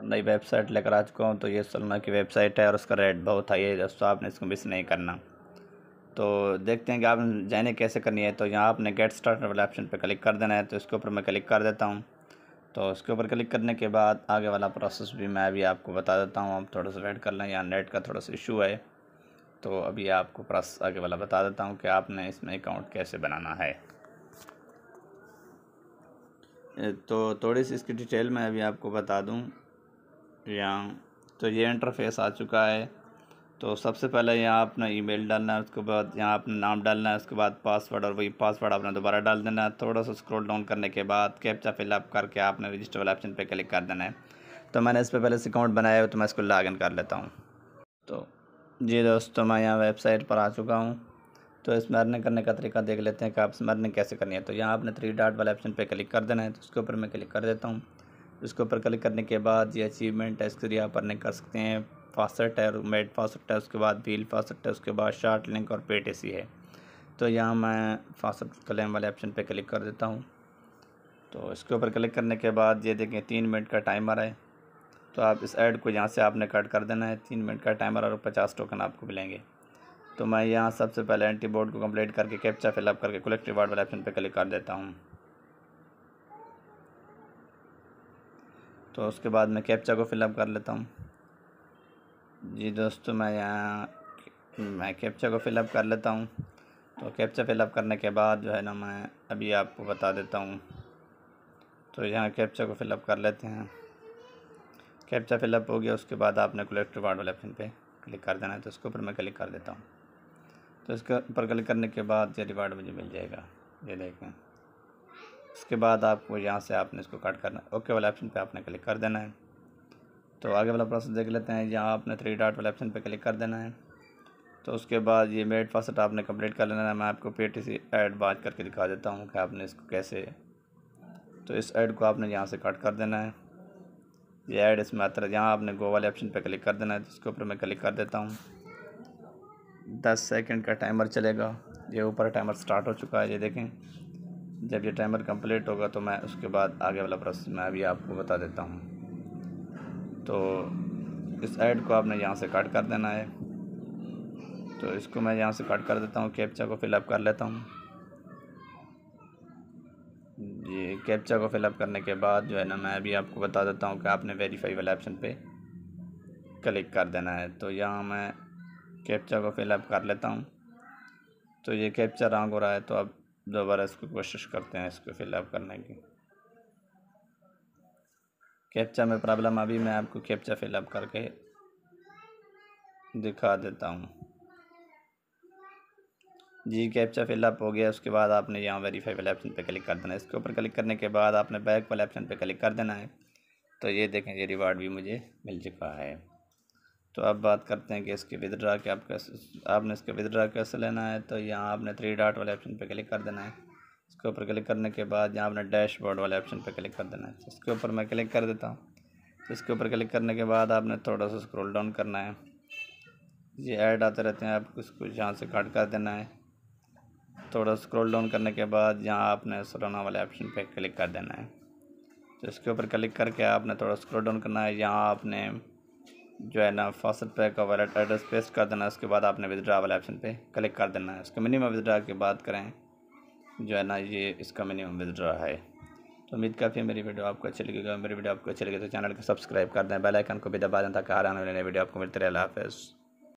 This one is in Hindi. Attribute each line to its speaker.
Speaker 1: नई वेबसाइट लेकर आ चुका हूँ तो ये सलमा की वेबसाइट है और उसका रेट बहुत हाई है, दोस्तों, आपने इसको मिस नहीं करना। तो देखते हैं कि आप जाने कैसे करनी है। तो यहाँ आपने गेट स्टार्ट वाले ऑप्शन पर क्लिक कर देना है तो इसके ऊपर मैं क्लिक कर देता हूँ। तो उसके ऊपर क्लिक करने के बाद आगे वाला प्रोसेस भी मैं अभी आपको बता देता हूँ। आप थोड़ा सा वेट कर लें, यहाँ नेट का थोड़ा सा इशू है। तो अभी आपको प्रोसेस आगे वाला बता देता हूँ कि आपने इसमें अकाउंट कैसे बनाना है। तो थोड़ी सी इसकी डिटेल मैं अभी आपको बता दूँ। यहाँ तो ये इंटरफेस आ चुका है। तो सबसे पहले यहाँ अपना ईमेल डालना है, उसके बाद यहाँ अपना नाम डालना है, उसके बाद पासवर्ड और वही पासवर्ड आपने दोबारा डाल देना है। थोड़ा सा स्क्रॉल डाउन करने के बाद कैप्चा फिलअप करके आपने रजिस्टर वाले ऑप्शन पे क्लिक कर देना है। तो मैंने इस पर पहले से अकाउंट बनाया है तो मैं इसको लॉगिन कर लेता हूँ। तो जी दोस्तों, मैं यहाँ वेबसाइट पर आ चुका हूँ। तो अर्निंग करने का तरीका देख लेते हैं कि आप इसमें अर्निंग कैसे करनी है। तो यहाँ आपने थ्री डॉट वाले ऑप्शन पर क्लिक कर देना है तो उसके ऊपर मैं क्लिक कर देता हूँ। उसके ऊपर क्लिक करने के बाद ये अचीवमेंट है इसके लिए आप अर्निंग कर सकते हैं। फास्ट है मेड फास्ट है, उसके बाद व्हील फास्ट है, उसके बाद शार्ट लिंक और पेट है। तो यहाँ मैं फास्ट क्लेम वाले ऑप्शन पर क्लिक कर देता हूँ। तो इसके ऊपर क्लिक करने के बाद ये देखें, तीन मिनट का टाइमर है। तो आप इस ऐड को यहाँ से आपने कट कर देना है। तीन मिनट का टाइमर और पचास टोकन आपको मिलेंगे। तो मैं यहाँ सबसे पहले एंटी बोर्ड को कंप्लीट करके कैप्चा फिलअप करके कलेक्ट रिवार्ड वाले ऑप्शन पे क्लिक कर देता हूँ। तो उसके बाद मैं कैप्चा को फिलअप कर लेता हूँ। जी दोस्तों, मैं यहाँ, मैं कैप्चा को फिलअप कर लेता हूँ। तो कैप्चा फिलअप करने के बाद जो है ना, मैं अभी आपको बता देता हूँ। तो यहाँ कैप्चा को फिलअप कर लेते हैं। कैप्चा फिलअप हो गया, उसके बाद आपने कलेक्ट रिवार्ड वाले ऑप्शन पे क्लिक कर देना है। तो उसके ऊपर मैं क्लिक कर देता हूँ। तो इसके ऊपर क्लिक करने के बाद ये रिवार्ड मुझे मिल जाएगा। ये देखें। उसके बाद आपको यहाँ से आपने इसको कट करना है। ओके वाले ऑप्शन पे आपने क्लिक कर देना है। तो आगे वाला प्रोसेस देख लेते हैं। यहाँ आपने थ्री डॉट वाले ऑप्शन पे क्लिक कर देना है। तो उसके बाद ये मेड फास्ट आपने कंप्लीट कर लेना है। मैं आपको पे टी सी ऐड बात करके दिखा देता हूँ कि आपने इसको कैसे तो इस ऐड को आपने यहाँ से कट कर देना है। ये ऐड इसमें आता है यहाँ आपने गो वाले ऑप्शन पर क्लिक कर देना है। तो इसके ऊपर मैं क्लिक कर देता हूँ। दस सेकेंड का टाइमर चलेगा। ये ऊपर टाइमर स्टार्ट हो चुका है। ये देखें। जब ये टाइमर कंप्लीट होगा तो मैं उसके बाद आगे वाला प्रोसेस मैं अभी आपको बता देता हूँ। तो इस ऐड को आपने यहाँ से कट कर देना है। तो इसको मैं यहाँ से कट कर देता हूँ कैप्चा को फिलअप कर लेता हूँ। ये कैप्चा को फिलअप करने के बाद जो है ना, मैं अभी आपको बता देता हूँ कि आपने वेरीफाई वाले ऑप्शन पे क्लिक कर देना है। तो यहाँ मैं कैप्चा को फिलअप कर लेता हूँ। तो ये कैप्चा रंग हो रहा है तो अब दोबारा इसको कोशिश करते हैं इसको फिलअप करने की। कैप्चा में प्रॉब्लम अभी मैं आपको कैप्चा फिलअप करके दिखा देता हूँ। जी कैप्चा फिलअप हो गया, उसके बाद आपने यहाँ वेरीफाई वाले ऑप्शन पे क्लिक कर देना है। इसके ऊपर क्लिक करने के बाद आपने बैक वाले ऑप्शन पे क्लिक कर देना है। तो ये देखें, ये रिवार्ड भी मुझे मिल चुका है। तो अब बात करते हैं कि इसके विदड्रा के आप कैसे आपने इसके विदड्रा कैसे लेना है? तो यहाँ आपने थ्री डॉट वाले ऑप्शन पर क्लिक कर देना है। इसके ऊपर क्लिक करने के बाद यहाँ आपने डैशबोर्ड वाले ऑप्शन पर क्लिक कर देना है। तो इसके ऊपर मैं क्लिक कर देता हूँ। तो इसके ऊपर क्लिक करने के बाद आपने थोड़ा सा स्क्रॉल डाउन करना है। ये ऐड आते रहते हैं, आपको इसको यहाँ से कट कर देना है। थोड़ा स्क्रॉल डाउन करने के बाद यहाँ आपने सरोना वाले ऑप्शन पे क्लिक कर देना है। तो इसके ऊपर क्लिक करके आपने थोड़ा स्क्रॉल डाउन करना है। यहाँ आपने जो है ना फॉसल पे का वॉलेट एड्रेस पेस्ट कर देना, उसके बाद आपने विदड्रा वाले ऑप्शन पे क्लिक कर देना है। उसके मिनिमम विदड्रा की बात करें, जो है ना, ये इसका मिनिमम विदड्रा है। तो उम्मीद काफ़ी मेरी वीडियो आपको अच्छी लगेगा। मेरी वीडियो आपको अच्छी लगे तो चैनल को सब्सक्राइब कर दें बेलाइकन को भी दबा दें ताकि आने वाले वीडियो आपको मिलते रहे। हाफ़